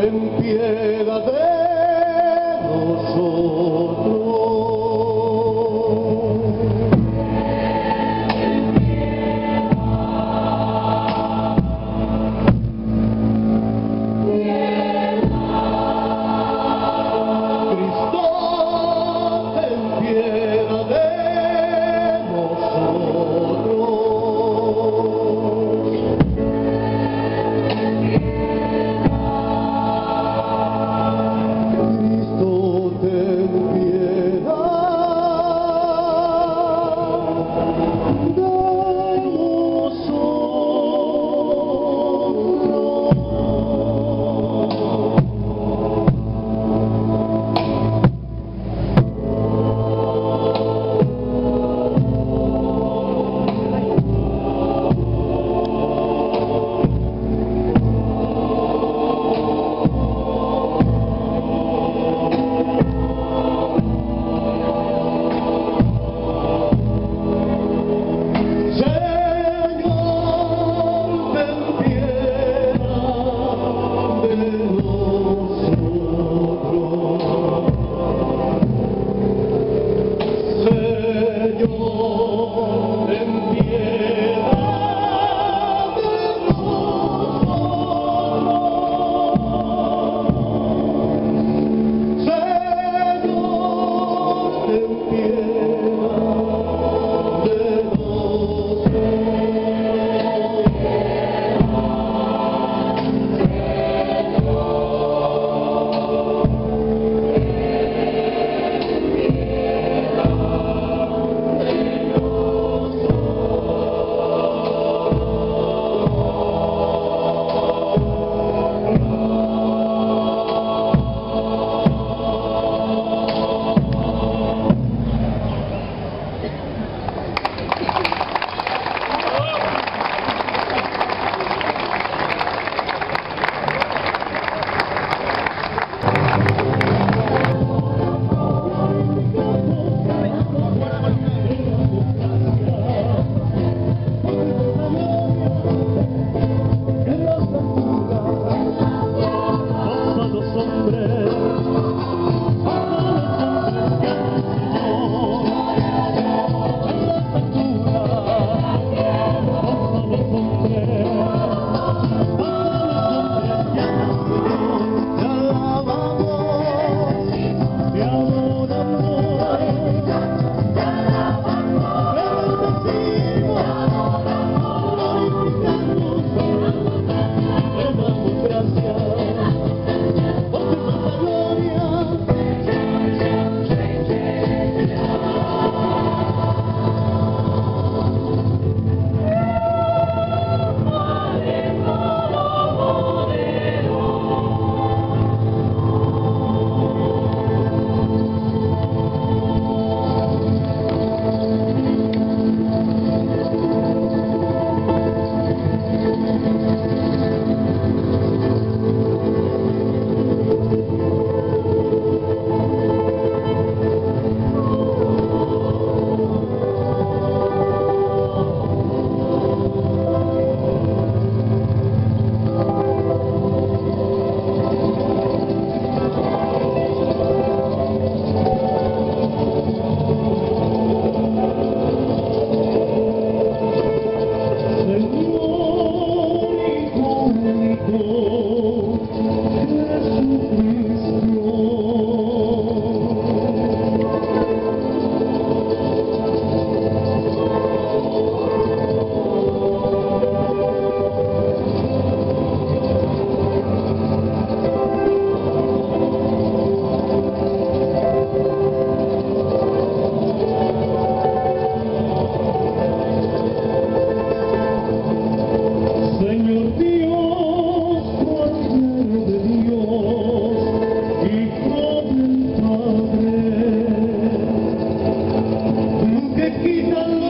ten piedad de nosotros.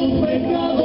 pecado.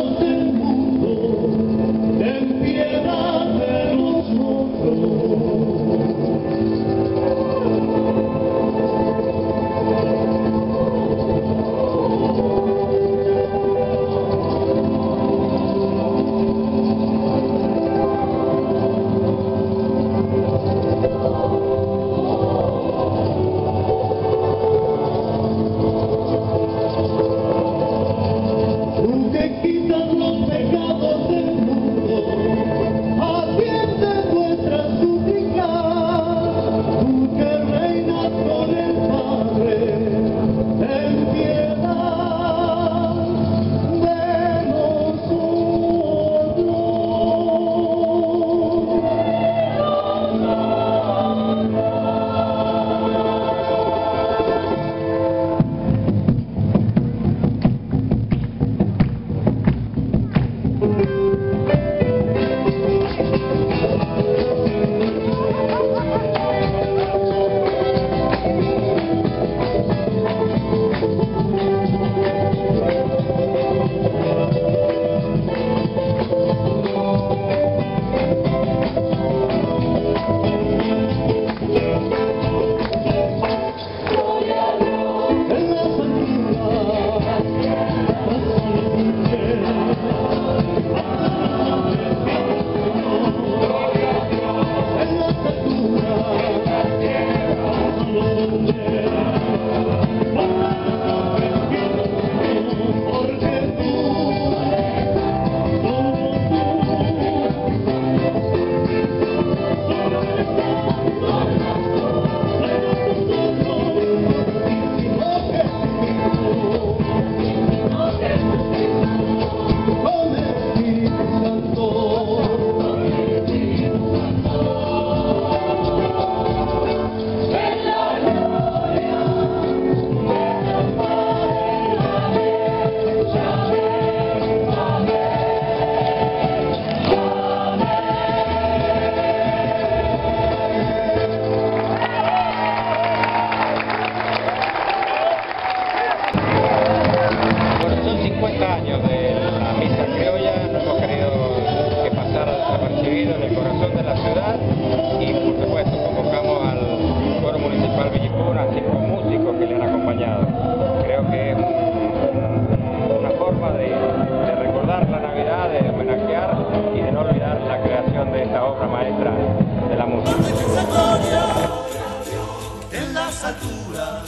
alturas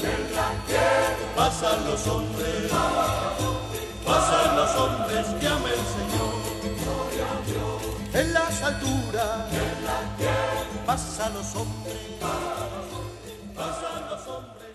pasan los hombres, pasan los hombres que el Señor. En las alturas pasan los hombres, pasan los hombres.